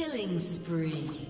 Killing spree.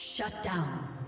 Shut down.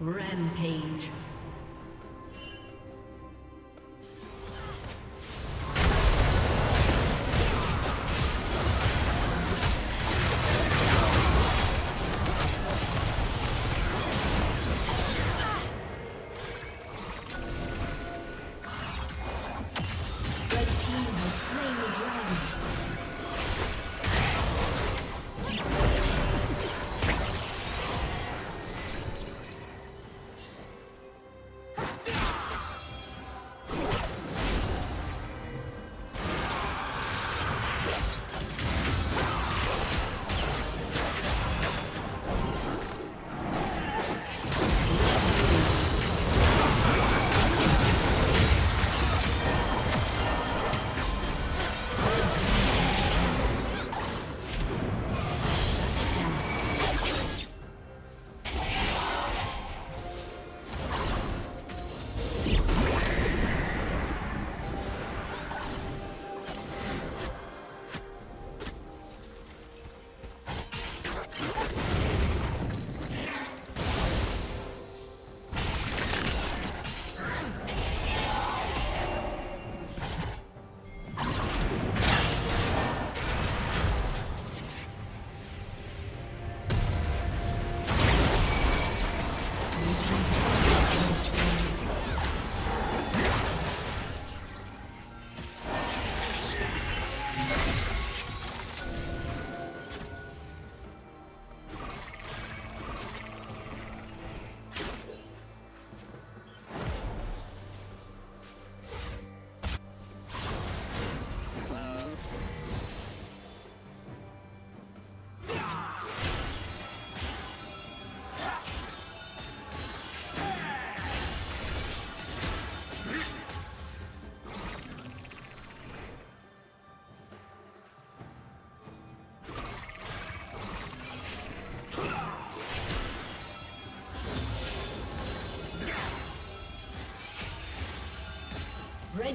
Rampage.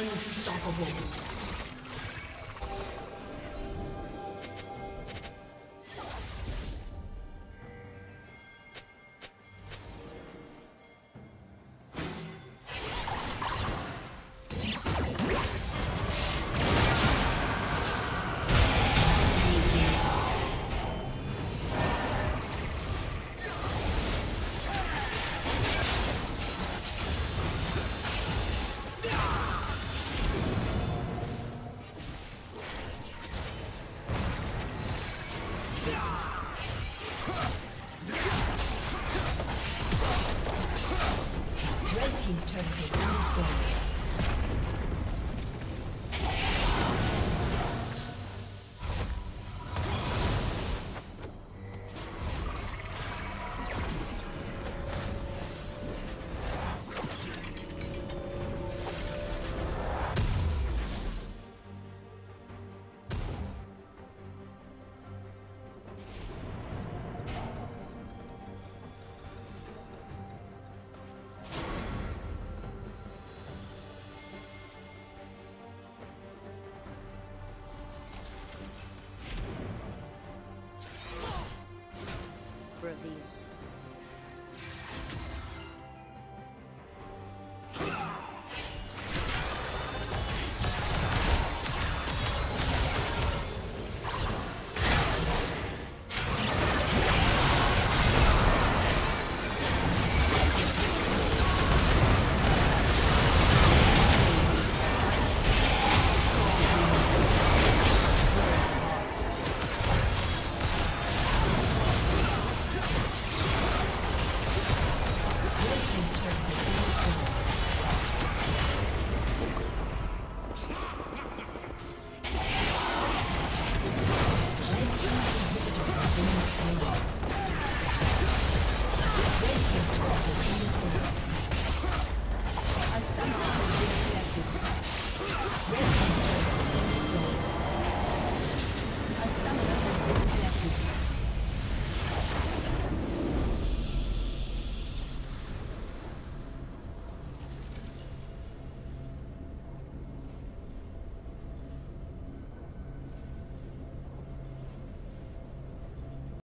Unstoppable.